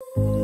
you